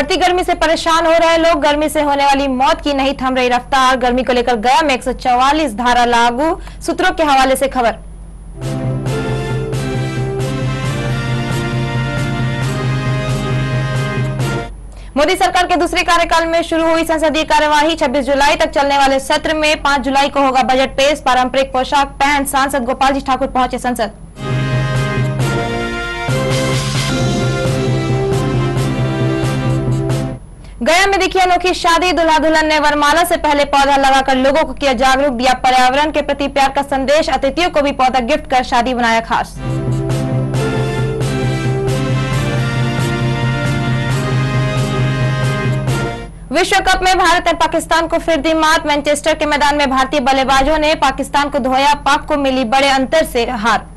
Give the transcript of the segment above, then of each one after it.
बढ़ती गर्मी से परेशान हो रहे लोग। गर्मी से होने वाली मौत की नहीं थम रही रफ्तार। गर्मी को लेकर गया में एक सौ चौवालीस धारा लागू। सूत्रों के हवाले से खबर। मोदी सरकार के दूसरे कार्यकाल में शुरू हुई संसदीय कार्यवाही। 26 जुलाई तक चलने वाले सत्र में 5 जुलाई को होगा बजट पेश। पारंपरिक पोशाक पहन सांसद गोपाल जी ठाकुर पहुँचे संसद। गया में देखिए अनोखी शादी दुल्हा दुल्हन ने वरमाला से पहले पौधा लगाकर लोगों को किया जागरूक, दिया पर्यावरण के प्रति प्यार का संदेश, अतिथियों को भी पौधा गिफ्ट कर शादी बनाया खास। विश्व कप में भारत और पाकिस्तान को फिर दी मात, मैनचेस्टर के मैदान में भारतीय बल्लेबाजों ने पाकिस्तान को धोया, पाक को मिली बड़े अंतर से हार।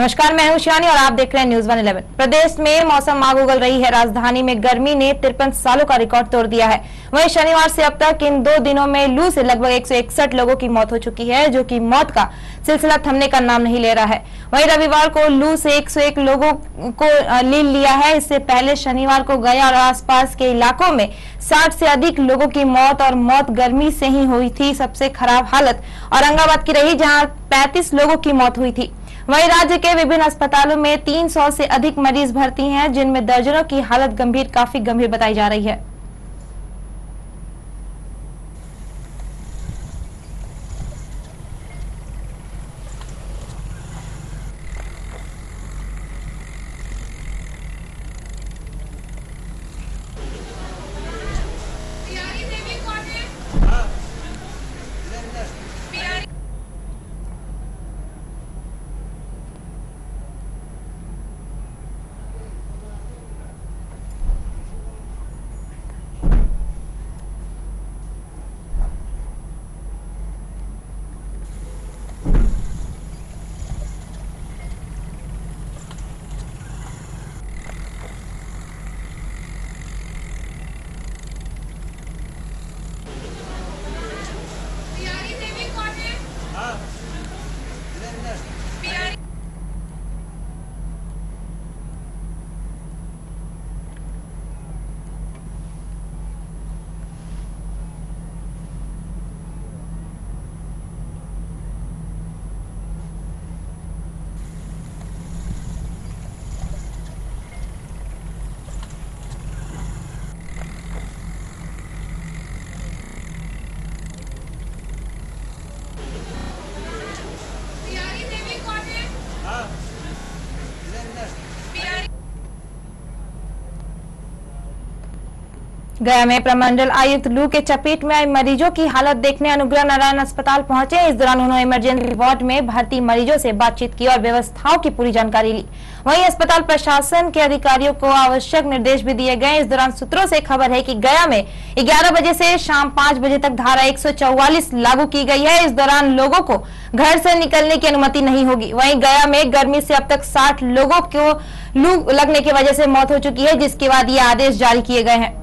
नमस्कार, मैं हूँ शिवानी और आप देख रहे हैं न्यूज़ वन इलेवन। प्रदेश में मौसम आग उगल रही है। राजधानी में गर्मी ने तिरपन सालों का रिकॉर्ड तोड़ दिया है। वहीं शनिवार से अब तक इन दो दिनों में लू से लगभग एक सौ इकसठ लोगों की मौत हो चुकी है, जो कि मौत का सिलसिला थमने का नाम नहीं ले रहा है। वहीं रविवार को लू से 101 लोगों को लील लिया है। इससे पहले शनिवार को गया और आसपास के इलाकों में 60 से अधिक लोगों की मौत और मौत गर्मी से ही हुई थी। सबसे खराब हालत औरंगाबाद की रही, जहाँ 35 लोगों की मौत हुई थी। वहीं राज्य के विभिन्न अस्पतालों में 300 से अधिक मरीज़ भर्ती हैं, जिनमें दर्जनों की हालत गंभीर, काफ़ी गंभीर बताई जा रही है। गया में प्रमंडल आयुक्त लू के चपेट में आए मरीजों की हालत देखने अनुग्रह नारायण अस्पताल पहुँचे। इस दौरान उन्होंने इमरजेंसी वार्ड में भर्ती मरीजों से बातचीत की और व्यवस्थाओं की पूरी जानकारी ली। वहीं अस्पताल प्रशासन के अधिकारियों को आवश्यक निर्देश भी दिए गए। इस दौरान सूत्रों से खबर है कि गया में 11 बजे से शाम 5 बजे तक धारा 144 लागू की गई है। इस दौरान लोगों को घर से निकलने की अनुमति नहीं होगी। वहीं गया में गर्मी से अब तक साठ लोगों को लू लगने की वजह से मौत हो चुकी है, जिसके बाद ये आदेश जारी किए गए हैं और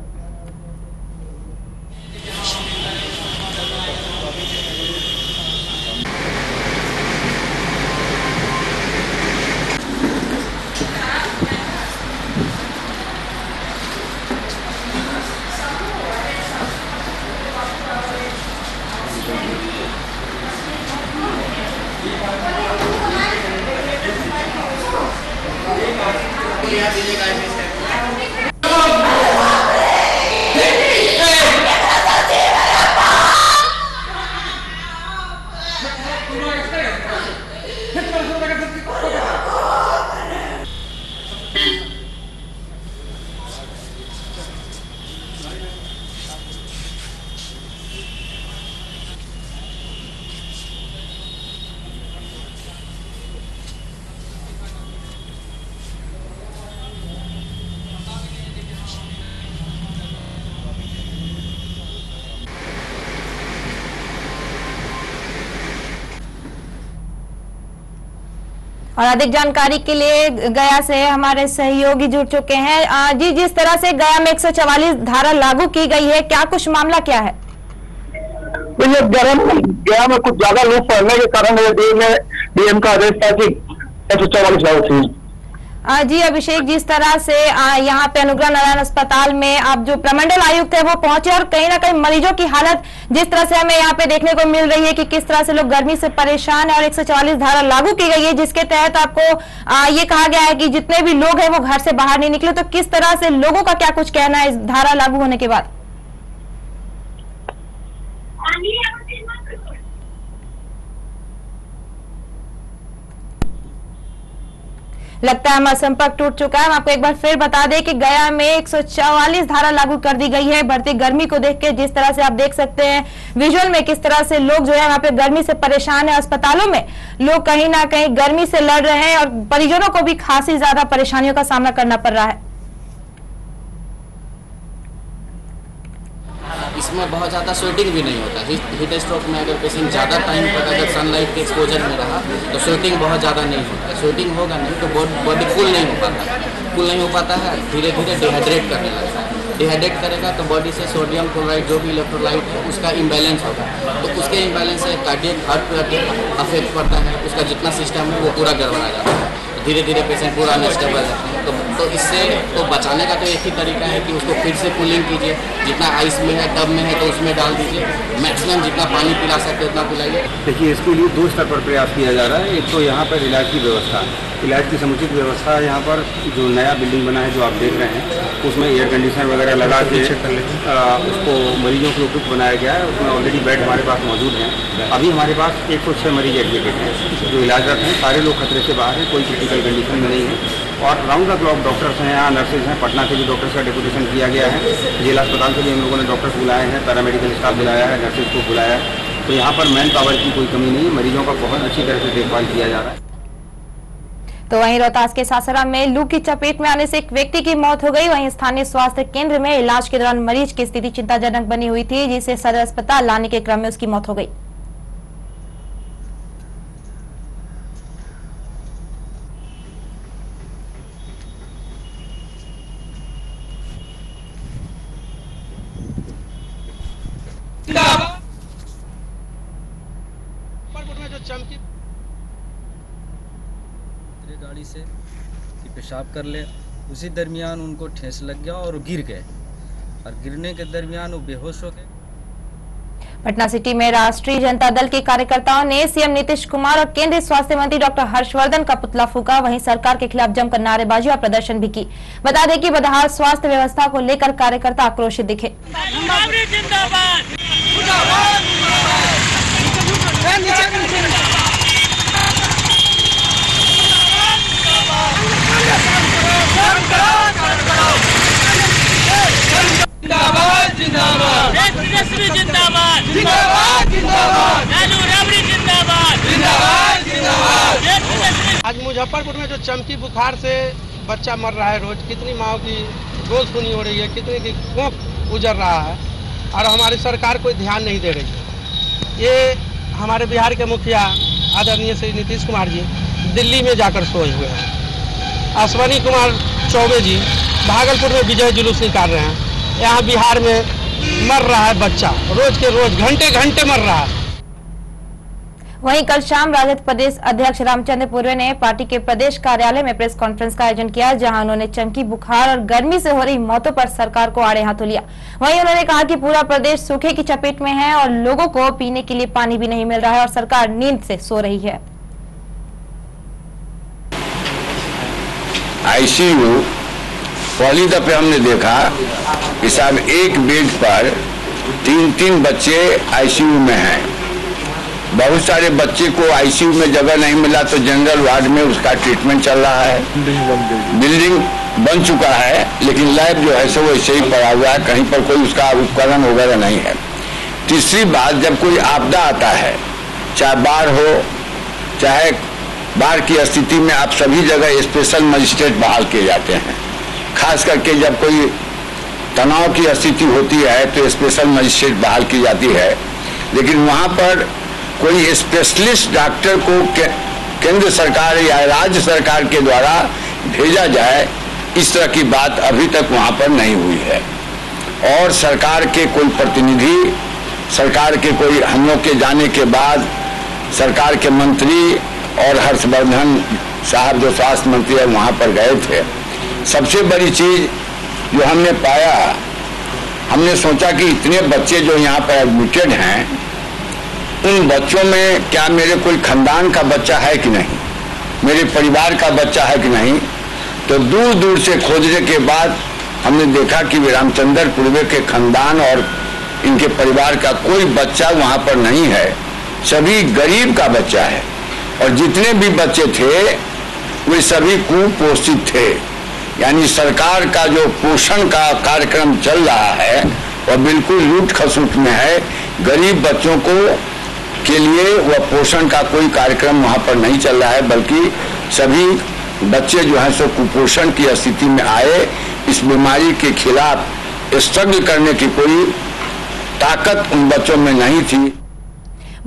अधिक जानकारी के लिए गया से हमारे सहयोगी जुड़ चुके हैं। जी, जिस तरह से गया में एक धारा लागू की गई है, क्या कुछ मामला क्या है? तो ये गर्म गया में कुछ ज़्यादा लोग पढ़ने के कारण डीएम का आदेश था कि एक सौ चौवालीस लागू थी। जी, अभिषेक जिस तरह से यहाँ पे अनुग्रह नारायण अस्पताल में आप जो प्रमंडल आयुक्त है, वो पहुँचे और कहीं ना कहीं मरीजों की हालत जिस तरह से हमें यहाँ पे देखने को मिल रही है कि किस तरह से लोग गर्मी से परेशान है और 144 धारा लागू की गई है, जिसके तहत आपको ये कहा गया है कि जितने भी लोग हैं, वो घर से बाहर नहीं निकले। तो किस तरह से लोगों का क्या कुछ कहना है इस धारा लागू होने के बाद? लगता है हमारा संपर्क टूट चुका है। हम आपको एक बार फिर बता दें कि गया में 144 धारा लागू कर दी गई है। बढ़ती गर्मी को देख के जिस तरह से आप देख सकते हैं विजुअल में किस तरह से लोग जो है वहाँ पे गर्मी से परेशान है अस्पतालों में। लोग कहीं ना कहीं गर्मी से लड़ रहे हैं और परिजनों को भी खासी ज़्यादा परेशानियों का सामना करना पड़ रहा है। इसमें बहुत ज़्यादा स्वेटिंग भी नहीं होता। हीट हीट स्ट्रोक में अगर पेशेंट ज़्यादा टाइम तक अगर सनलाइट के एक्सपोजर में रहा तो स्वेटिंग बहुत ज़्यादा नहीं होता। स्वेटिंग होगा नहीं तो बॉडी कूल नहीं हो पाता। कूल नहीं हो पाता है धीरे धीरे डिहाइड्रेट करने लगता है। डिहाइड्रेट करेगा तो बॉडी से सोडियम क्लोराइड जो भी इलेक्ट्रोलाइट है, उसका इम्बैलेंस होगा। तो उसके इम्बैलेंस से कार्डियक हार्ट पे अफेक्ट पड़ता है, उसका जितना सिस्टम है, वो पूरा गड़बड़ा जाता है। धीरे धीरे पेशेंट पूरा अनस्टेबल है। तो, तो इससे तो बचाने का तो एक ही तरीका है कि उसको फिर से कूलिंग कीजिए। जितना आइस में है टब में है तो उसमें डाल दीजिए। मैक्सिमम जितना पानी पिला सकते उतना पिलाइए। देखिए इसके लिए दो स्तर पर प्रयास किया जा रहा है। एक तो यहाँ पर इलाज की व्यवस्था। इलाज की समुचित व्यवस्था यहाँ पर जो नया बिल्डिंग बना है जो आप देख रहे हैं उसमें एयर कंडीशनर वगैरह लगा के उसको मरीजों के उपयुक्त बनाया गया है। उसमें ऑलरेडी बेड हमारे पास मौजूद हैं। अभी हमारे पास एक सौ छः मरीज़ एडमिटेड हैं जो इलाजरत हैं। सारे लोग खतरे से बाहर हैं कोई क्रिटिकल कंडीशन में नहीं है। और राउंड द क्लॉक डॉक्टर्स हैं यहाँ नर्सेज हैं, पटना से भी डॉक्टर्स का डेपुटेशन किया गया है। जिला अस्पताल से भी हम लोगों ने डॉक्टर्स बुलाए हैं पैरामेडिकल स्टाफ बुलाया है नर्सेज को बुलाया है। तो यहाँ पर मैन पावर की कोई कमी नहीं है मरीजों का बहुत अच्छी तरह से देखभाल किया जा रहा है। तो वहीं रोहतास के सासरा में लू की चपेट में आने से एक व्यक्ति की मौत हो गई। वहीं स्थानीय स्वास्थ्य केंद्र में इलाज के दौरान मरीज़ की स्थिति चिंताजनक बनी हुई थी, जिसे सदर अस्पताल लाने के क्रम में उसकी मौत हो गई में जो चमकी उतरे गाड़ी से कि पेशाब कर ले। उसी दरमियान उनको ठेस लग गया और गिर गए। और गिरने के दरमियान वो बेहोश हो गए। पटना सिटी में राष्ट्रीय जनता दल के कार्यकर्ताओं ने सीएम नीतीश कुमार और केंद्रीय स्वास्थ्य मंत्री डॉक्टर हर्षवर्धन का पुतला फूका। वहीं सरकार के खिलाफ जमकर नारेबाजी और प्रदर्शन भी की। बता दें कि बदहाल स्वास्थ्य व्यवस्था को लेकर कार्यकर्ता आक्रोशित दिखे। आज मुजफ्फरपुर में जो चमकी बुखार से बच्चा मर रहा है रोज, कितनी माओ की रोज सुनी हो रही है, कितनी की कोख उजर रहा है, और हमारी सरकार कोई ध्यान नहीं दे रही है। ये हमारे बिहार के मुखिया आदरणीय श्री नीतीश कुमार जी दिल्ली में जाकर सोए हुए हैं। अश्वनी कुमार चौबे जी भागलपुर में विजय जुलूस निकाल रहे हैं। यहाँ बिहार में मर रहा है बच्चा। रोज के रोज, घंटे घंटे मर रहा है। वहीं कल शाम राजद प्रदेश अध्यक्ष रामचंद्र पूर्वे ने पार्टी के प्रदेश कार्यालय में प्रेस कॉन्फ्रेंस का आयोजन किया, जहाँ उन्होंने चमकी बुखार और गर्मी से हो रही मौतों पर सरकार को आड़े हाथों लिया। वहीं उन्होंने कहा कि पूरा प्रदेश सूखे की चपेट में है और लोगों को पीने के लिए पानी भी नहीं मिल रहा है और सरकार नींद से सो रही है। आईसीयू, पहली दफे हमने देखा कि साहब एक बेड पर तीन तीन बच्चे आईसीयू में हैं। बहुत सारे बच्चे को आईसीयू में जगह नहीं मिला तो जनरल वार्ड में उसका ट्रीटमेंट चल रहा है। बिल्डिंग बन चुका है, लेकिन लैब जो है सो वैसे ही पड़ा हुआ है, कहीं पर कोई उसका उपकरण वगैरह नहीं है। तीसरी बात, जब कोई आपदा आता है, चाहे बाढ़ हो, चाहे बाढ़ की स्थिति में आप सभी जगह स्पेशल मजिस्ट्रेट बहाल किए जाते हैं। खास करके जब कोई तनाव की स्थिति होती है तो स्पेशल मजिस्ट्रेट बहाल की जाती है। लेकिन वहाँ पर कोई स्पेशलिस्ट डॉक्टर को के, केंद्र सरकार या राज्य सरकार के द्वारा भेजा जाए इस तरह की बात अभी तक वहाँ पर नहीं हुई है। और सरकार के कोई प्रतिनिधि सरकार के कोई हम लोग के जाने के बाद सरकार के मंत्री और हर्षवर्धन साहब जो स्वास्थ्य मंत्री है, वहाँ पर गए थे। सबसे बड़ी चीज़ जो हमने पाया, हमने सोचा कि इतने बच्चे जो यहाँ पर एडमिटेड हैं, उन बच्चों में क्या मेरे कोई खानदान का बच्चा है कि नहीं? मेरे परिवार का बच्चा है कि नहीं? तो दूर दूर से खोजने के बाद हमने देखा कि रामचंद्र पूर्वे के खानदान और इनके परिवार का कोई बच्चा वहाँ पर नहीं है। सभी गरीब का बच्चा है। और जितने भी बच्चे थे, वे सभी कुपोषित थे। यानी सरकार का जो पोषण का कार्यक्रम चल रहा है, वह बिल्कुल लूट खसूट में है। गरीब बच्चों को के लिए वह पोषण का कोई कार्यक्रम वहाँ पर नहीं चल रहा है, बल्कि सभी बच्चे जो हैं, सो कुपोषण की स्थिति में आए। इस बीमारी के खिलाफ स्ट्रगल करने की कोई ताकत उन बच्चों में नहीं थी।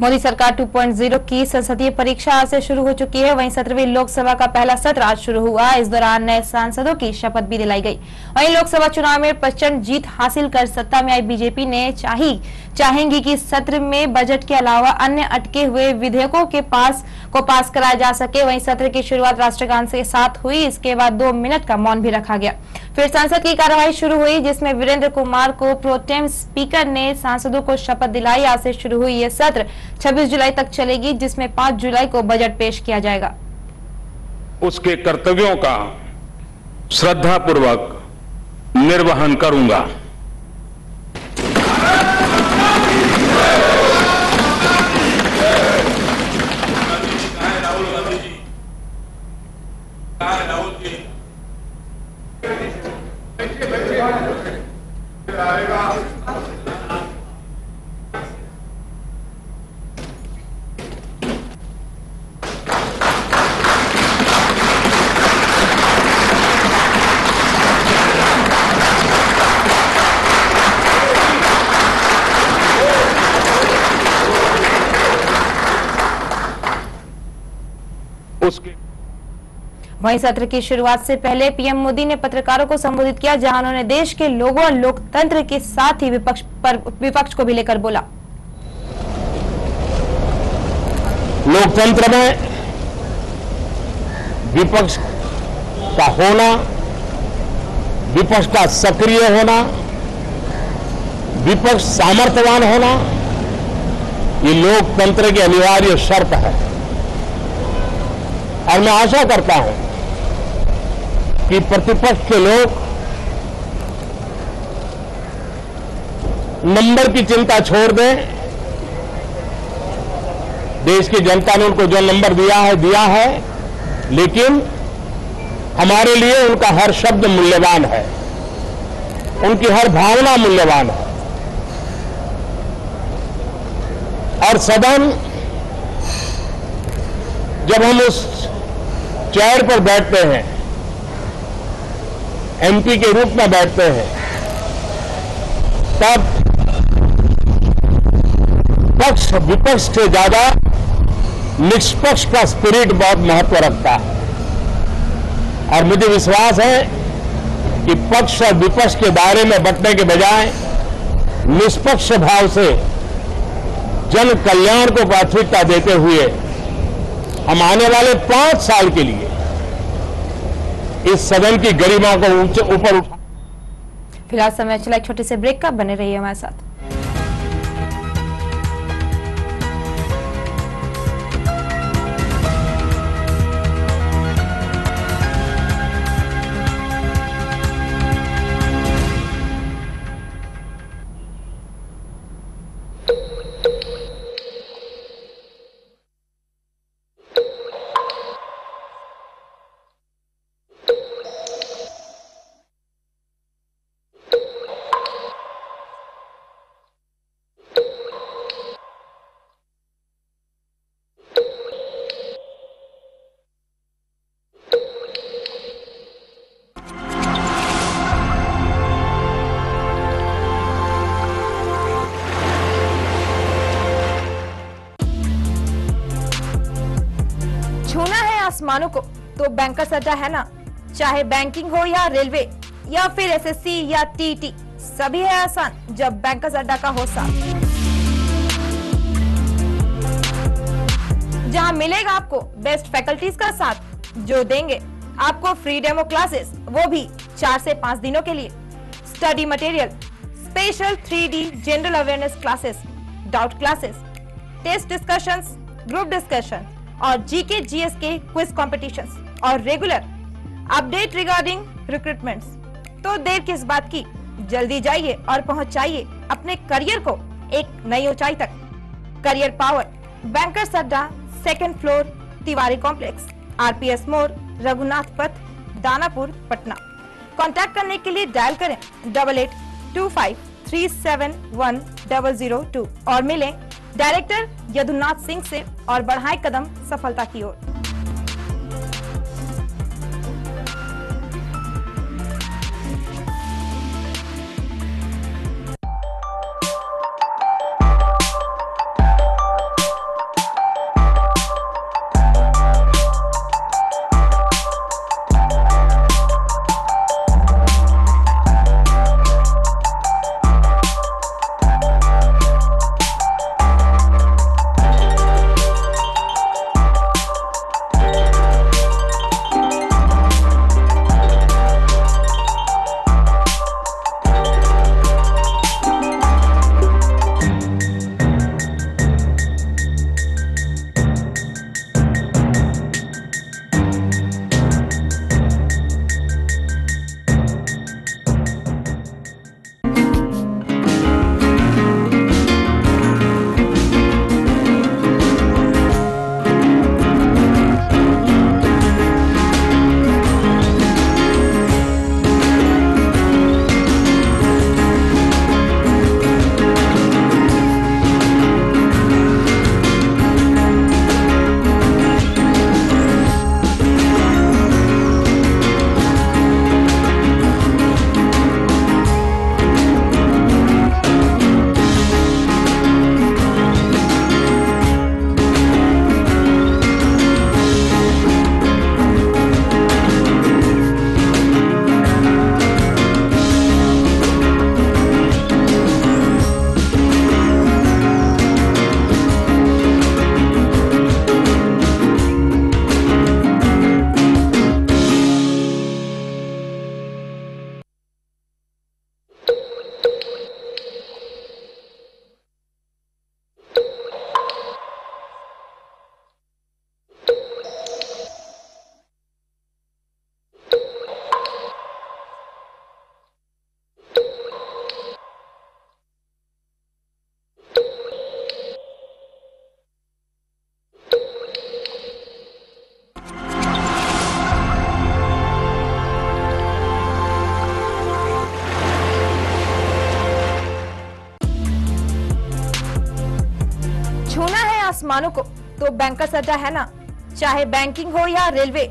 मोदी सरकार 2.0 की संसदीय परीक्षा आज से शुरू हो चुकी है। वहीं सत्रहवीं लोकसभा का पहला सत्र आज शुरू हुआ। इस दौरान नए सांसदों की शपथ भी दिलाई गई। वहीं लोकसभा चुनाव में प्रचंड जीत हासिल कर सत्ता में आई बीजेपी ने चाही, चाहेंगी कि सत्र में बजट के अलावा अन्य अटके हुए विधेयकों के पास, को पास कराया जा सके। वहीं सत्र की शुरुआत राष्ट्रगान से साथ हुई। इसके बाद दो मिनट का मौन भी रखा गया। फिर संसद की कार्यवाही शुरू हुई, जिसमें वीरेंद्र कुमार को प्रोटेम स्पीकर ने सांसदों को शपथ दिलाई। आज से शुरू हुई ये सत्र 26 जुलाई तक चलेगी, जिसमें 5 जुलाई को बजट पेश किया जाएगा। उसके कर्तव्यों का श्रद्धापूर्वक निर्वहन करूँगा। उसके वहीं सत्र की शुरुआत से पहले पीएम मोदी ने पत्रकारों को संबोधित किया, जहाँ उन्होंने देश के लोगों और लोकतंत्र के साथ ही विपक्ष पर, विपक्ष को भी लेकर बोला। लोकतंत्र में विपक्ष का होना, विपक्ष का सक्रिय होना, विपक्ष सामर्थ्यवान होना, ये लोकतंत्र की अनिवार्य शर्त है। और मैं आशा करता हूँ कि प्रतिपक्ष के लोग नंबर की चिंता छोड़ दें। देश की जनता ने उनको जो नंबर दिया है दिया है, लेकिन हमारे लिए उनका हर शब्द मूल्यवान है। उनकी हर भावना मूल्यवान है। और सदन, जब हम उस चेयर पर बैठते हैं एमपी के रूप में बैठते हैं। तब पक्ष, विपक्ष से ज़्यादा निष्पक्ष का स्पिरिट बहुत महत्व रखता है। और मुझे विश्वास है कि पक्ष और विपक्ष के दायरे में बंटने के बजाय निष्पक्ष भाव से जन कल्याण को प्राथमिकता देते हुए हम आने वाले पाँच साल के लिए इस सदन की गरिमा को ऊपर उठा। फ़िलहाल समय चला एक छोटे से ब्रेक का, बने रहिए हमारे साथ। आसमानों को तो बैंकर अड्डा है ना? चाहे बैंकिंग हो या रेलवे या फिर एसएससी या टीटी सभी है आसान जब बैंकर्स अड्डा का हो साथ जहाँ मिलेगा आपको बेस्ट फैकल्टीज का साथ जो देंगे आपको फ्री डेमो क्लासेस वो भी चार से पाँच दिनों के लिए। Study material special three D general awareness classes doubt classes test discussions group discussion और जीके जीएस के क्विज कॉम्पिटिशन और रेगुलर अपडेट रिगार्डिंग रिक्रूटमेंट्स तो देर किस बात की? जल्दी जाइए और पहुंचाइए अपने करियर को एक नई ऊंचाई तक. Career power bankers Adda second floor Tiwari complex RPS मोड़ रघुनाथ पथ दानापुर पटना कांटेक्ट करने के लिए डायल करें double eight two five three seven one double zero two और मिलें डायरेक्टर यदुनाथ सिंह से और बढ़ाए कदम सफलता की ओर। आसमानों को तो बैंकर्स अड्डा है ना? चाहे बैंकिंग हो या रेलवे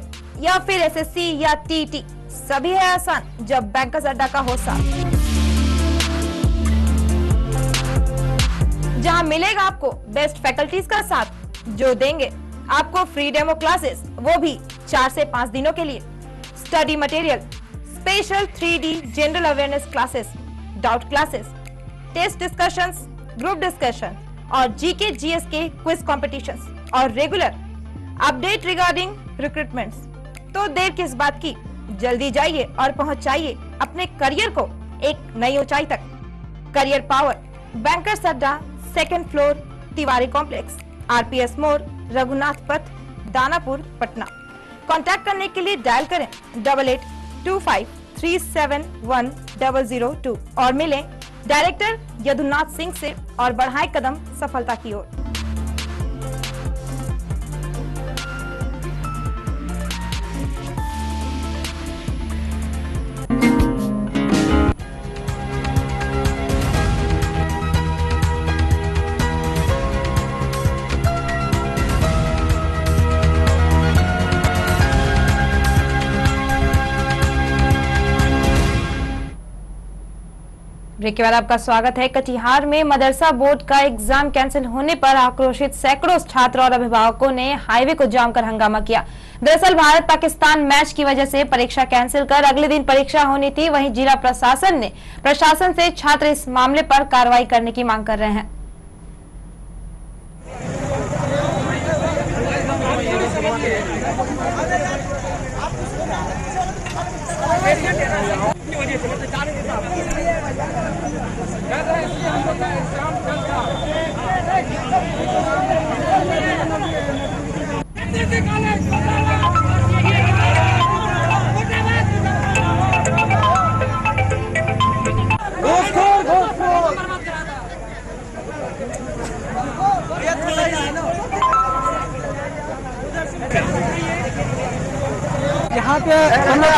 या फिर एसएससी या टीटी सभी है आसान जब बैंकर्स अड्डा का हो साथ जहाँ मिलेगा आपको बेस्ट फैकल्टीज का साथ, जो देंगे आपको फ्री डेमो क्लासेस वो भी चार से पाँच दिनों के लिए। Study material special three D general awareness classes doubt classes test discussions group discussion और जीके जीएस के क्विज कॉम्पिटिशन और रेगुलर अपडेट रिगार्डिंग रिक्रूटमेंट्स तो देर किस बात की? जल्दी जाइए और पहुंचाइए अपने करियर को एक नई ऊंचाई तक. Career power banker Adda second floor Tiwari complex RPS मोर रघुनाथ पथ दानापुर पटना कांटेक्ट करने के लिए डायल करें double eight two five three seven one double zero two और मिलें डायरेक्टर यदुनाथ सिंह से और बढ़ाए कदम सफलता की ओर। ब्रेक के बाद आपका स्वागत है। कटिहार में मदरसा बोर्ड का एग्ज़ाम कैंसिल होने पर आक्रोशित सैकड़ों छात्र और अभिभावकों ने हाईवे को जाम कर हंगामा किया। दरअसल भारत पाकिस्तान मैच की वजह से परीक्षा कैंसिल कर अगले दिन परीक्षा होनी थी। वहीं जिला प्रशासन ने प्रशासन से छात्र इस मामले पर कार्रवाई करने की मांग कर रहे हैं।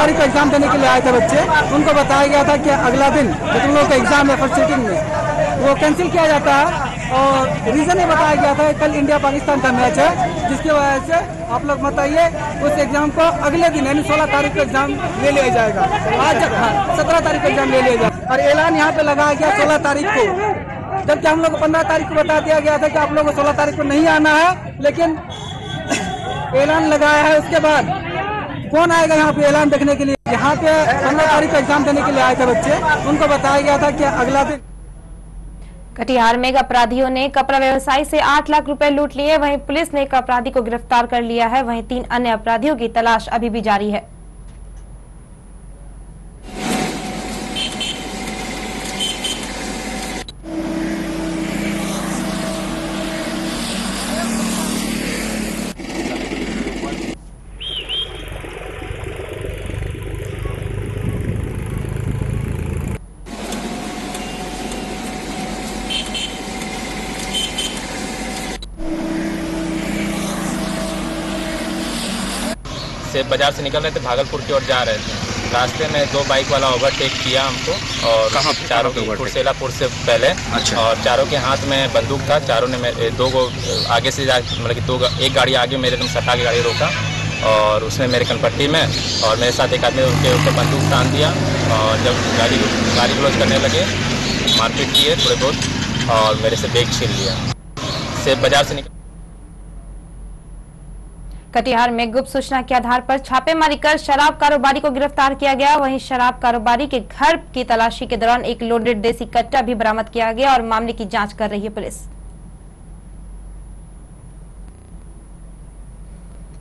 तारीख को एग्ज़ाम देने के लिए आए थे बच्चे। उनको बताया गया था कि अगला दिन जो तुम लोग का एग्ज़ाम है फ़र्स्ट सीटिंग में, वो कैंसिल किया जाता है और रीजन ये बताया गया था कल इंडिया पाकिस्तान का मैच है, जिसकी वजह से आप लोग बताइए उस एग्ज़ाम को अगले दिन, यानी सोलह तारीख को एग्ज़ाम ले लिया जाएगा। आज सत्रह तारीख को एग्ज़ाम ले लिया जाएगा। और ऐलान यहाँ पे लगाया गया सोलह तारीख को, जबकि हम लोग को पंद्रह तारीख को बता दिया गया था कि आप लोग को सोलह तारीख को नहीं आना है, लेकिन ऐलान लगाया है उसके बाद। कौन आएगा यहाँ पे ऐलान देखने के लिए? यहाँ पे पंद्रह तारीख को एग्ज़ाम देने के लिए आए थे बच्चे। उनको बताया गया था कि अगला दिन कटिहार में अपराधियों ने कपड़ा व्यवसायी से आठ लाख रुपए लूट लिए। वहीं पुलिस ने एक अपराधी को गिरफ़्तार कर लिया है। वहीं तीन अन्य अपराधियों की तलाश अभी भी जारी है से बाज़ार से निकल रहे थे भागलपुर की ओर जा रहे थे। रास्ते में दो बाइक वाला ओवरटेक किया हमको और कहाँ चारों पे कुर्सेलापुर से पहले। अच्छा। और चारों के हाथ में बंदूक था चारों ने मेरे दो गो आगे से जा मतलब कि दो एक गाड़ी आगे मेरे एकदम सटा के गाड़ी रोका और उसने मेरे कनपट्टी में और मेरे साथ एक आदमी उनके ऊपर बंदूक तान दिया और जब गाड़ी गाड़ी क्लोज करने लगे मारपीट किए थोड़े बहुत और मेरे से बैग छीन लिया। से बाज़ार से निकल कटिहार में गुप्त सूचना के आधार पर छापेमारी कर शराब कारोबारी को गिरफ़्तार किया गया। वहीं शराब कारोबारी के घर की तलाशी के दौरान एक लोडेड देसी कट्टा भी बरामद किया गया और मामले की जाँच कर रही है पुलिस।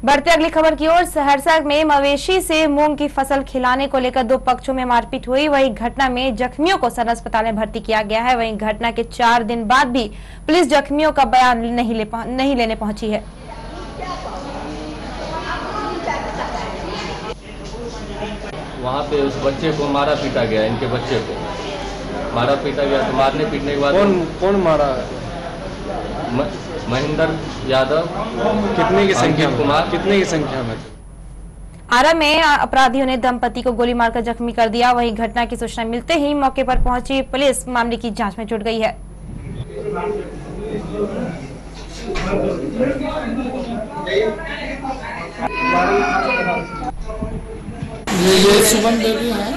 बढ़ते अगली खबर की ओर, सहरसा में मवेशी से मूंग की फ़सल खिलाने को लेकर दो पक्षों में मारपीट हुई। वहीं घटना में जख्मियों को सदर अस्पताल में भर्ती किया गया है। वहीं घटना के चार दिन बाद भी पुलिस जख्मियों का बयान नहीं ले नहीं लेने पहुँची है। वहाँ पे उस बच्चे को मारा पीटा गया इनके बच्चे को। मारा पीटा गया तो मारने पीटने के बाद कौन कौन मारा? महेंद्र यादव कितने की संख्या कुमार। कितने की संख्या में? आरा में अपराधियों ने दंपति को गोली मारकर जख्मी कर दिया। वहीं घटना की सूचना मिलते ही मौके पर पहुँची पुलिस। मामले की जाँच में जुट गई है। ये ये सुमन देवी हैं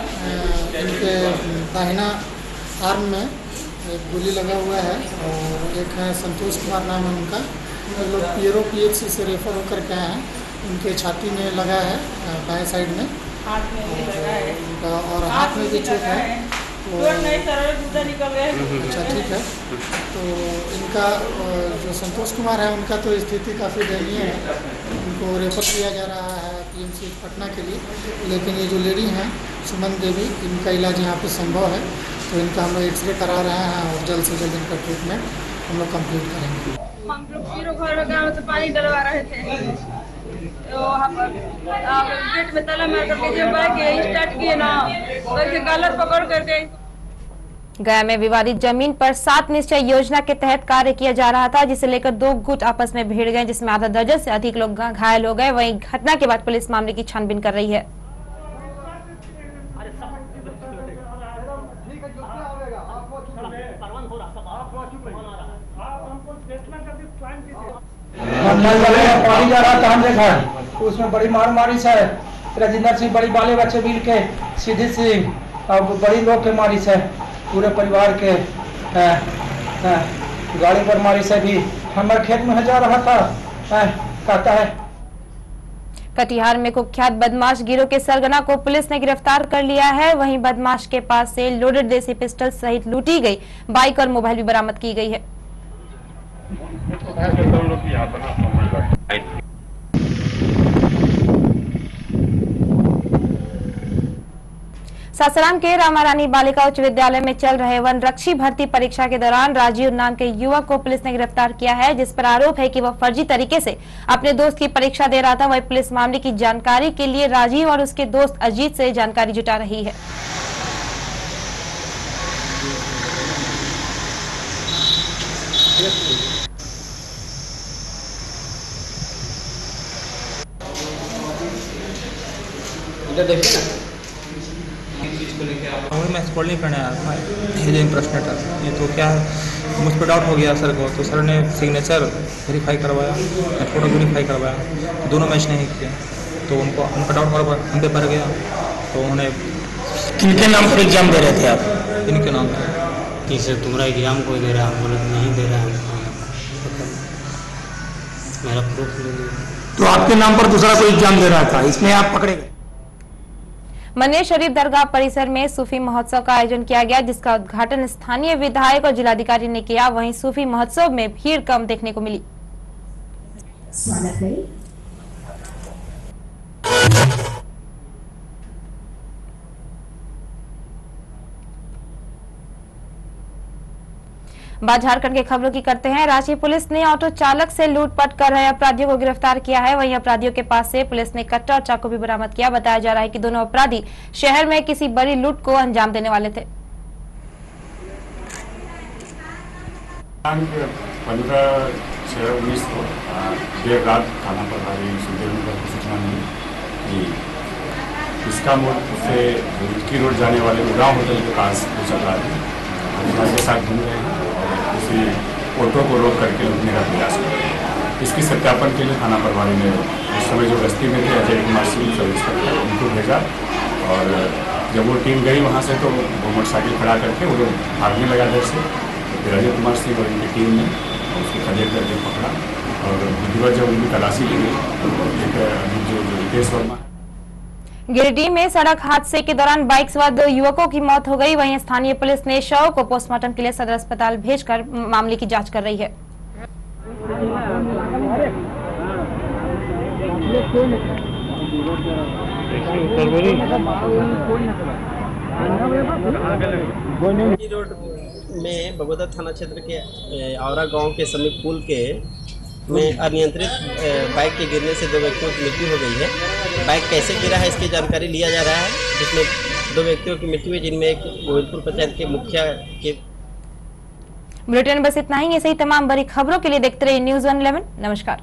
इनके दाहिना आर्म में एक गोली लगा हुआ है और एक है संतोष कुमार नाम है उनका। लोग पीरो पी एच सी से रेफर होकर के आए हैं। उनके छाती में लगा है बाएँ साइड में। उनका और हाथ में भी चोट है। तो अच्छा ठीक है। तो इनका जो संतोष कुमार है उनका तो स्थिति काफ़ी दयनीय है। उनको रेफर किया जा रहा है। पीएमसी पटना के लिए। लेकिन ये जो लेडी हैं, सुमन देवी, इनका इलाज यहाँ पे संभव है। तो इनका हम लोग एक्सरे करा रहे हैं और जल्द से जल्द इनका ट्रीटमेंट हम लोग कंप्लीट करेंगे। हम लोग पानी डलवा रहे थे। तो अब गेट में ताला मार करके जब बाइक स्टार्ट किए ना। बाइक के पकड़ करके गया में विवादित ज़मीन पर सात निश्चय योजना के तहत कार्य किया जा रहा था, जिसे लेकर दो गुट आपस में भिड़ गए, जिसमें आधा दर्जन से अधिक लोग घायल हो गए। वहीं घटना के बाद पुलिस मामले की छानबीन कर रही है। पानी जा रहा हम देखा उसमें बड़ी मार मारी से राजेंद्र सिंह, बड़ी बाले बच्चे मिल के सिद्धि सिंह और बड़ी लोग के मारी से। पूरे परिवार के अ, अ, गाड़ी पर मारी से भी हमारे खेत में जा रहा था अ, कहता है। कटिहार में कुख्यात बदमाश गिरोह के सरगना को पुलिस ने गिरफ़्तार कर लिया है। वहीं बदमाश के पास से लोडेड देसी पिस्टल सहित लूटी गई। बाइक और मोबाइल भी बरामद की गई है। सासाराम के रामारानी बालिका उच्च विद्यालय में चल रहे वन रक्षी भर्ती परीक्षा के दौरान राजीव नाम के युवक को पुलिस ने गिरफ़्तार किया है, जिस पर आरोप है कि वह फर्जी तरीके से अपने दोस्त की परीक्षा दे रहा था। वही पुलिस मामले की जानकारी के लिए राजीव और उसके दोस्त अजीत से जानकारी जुटा रही है। देखिए ना। वही मैं स्कूल नहीं करने था ये जो प्रश्न था। ये तो क्या है? मुझ पर डाउट हो गया सर को। तो सर ने सिग्नेचर वेरीफाई करवाया फ़ोटो वेरीफाई करवाया। तो दोनों मैच नहीं किए। तो उनको उनका डाउट और हम पे भर गया। तो उन्होंने किनके नाम पर एग्ज़ाम दे रहे थे आप? इनके नाम पे कि सर तुम्हारा एग्ज़ाम कोई दे रहा है? हम बोले नहीं दे रहा है। मेरा प्रूफ ले तो आपके नाम पर दूसरा कोई एग्ज़ाम दे रहा था? इसमें आप पकड़े गए। मनिया शरीफ दरगाह परिसर में सूफी महोत्सव का आयोजन किया गया, जिसका उद्घाटन स्थानीय विधायक और जिलाधिकारी ने किया। वहीं सूफी महोत्सव में भीड़ कम देखने को मिली। बात झारखंड के खबरों की करते हैं। रांची पुलिस ने ऑटो चालक से लूटपाट कर रहे अपराधियों को गिरफ़्तार किया है। वहीं अपराधियों के पास से पुलिस ने कट्टा और चाकू भी बरामद किया। बताया जा रहा है कि दोनों अपराधी शहर में किसी बड़ी लूट को अंजाम देने वाले थे। मिली। इसका मोड़ से रोड जाने वाले उड़ाव होटल के पास कुछ अपराधी हथियार के साथ घूम रहे हैं। किसी ऑटो को रोक करके लूटने का प्रयास हैं इसकी सत्यापन के लिए थाना प्रभारी ने उस समय जो बस्ती में थे, अजय कुमार सिंह सब इंस्पेक्टर उनको भेजा और जब वो टीम गई वहाँ से तो वो मोटरसाइकिल खड़ा करके वो लोग भागने लगा देर से। फिर अजय कुमार सिंह और उनकी टीम ने उसको खदेड़ करके पकड़ा और विधिवत जब उनकी तलाशी ली गई, एक जो रितेश वर्मा गिरिडीह में सड़क हादसे के दौरान बाइक सवार दो युवकों की मौत हो गई। वहीं स्थानीय पुलिस ने शव को पोस्टमार्टम के लिए सदर अस्पताल भेजकर मामले की जाँच कर रही है। रोड में बगोदर थाना क्षेत्र के आवरा गाँव के समीप पुल के में अनियंत्रित बाइक के गिरने से दो व्यक्तियों की मृत्यु हो गई है। बाइक कैसे गिरा है इसकी जानकारी लिया जा रहा है, जिसमें दो व्यक्तियों की मृत्यु हुई, जिनमें एक गोविंदपुर पंचायत के मुखिया के बुलेटिन बस इतना ही, ऐसे ही तमाम बड़ी खबरों के लिए देखते रहिए न्यूज़ वन नमस्कार।